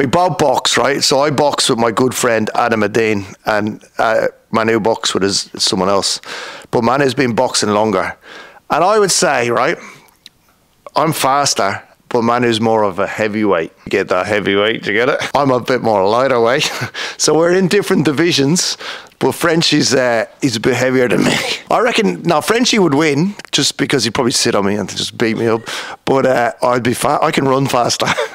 we both box, right? So I box with my good friend Adam Adine, and uh, Manu box with his, someone else. But Manu's been boxing longer. And I would say, right, I'm faster, but Manu's more of a heavyweight. Get that heavyweight, you get it? I'm a bit more lighter weight. so we're in different divisions, but Frenchie's uh, he's a bit heavier than me. I reckon now Frenchie would win just because he'd probably sit on me and just beat me up. But uh, I'd be fa- I can run faster.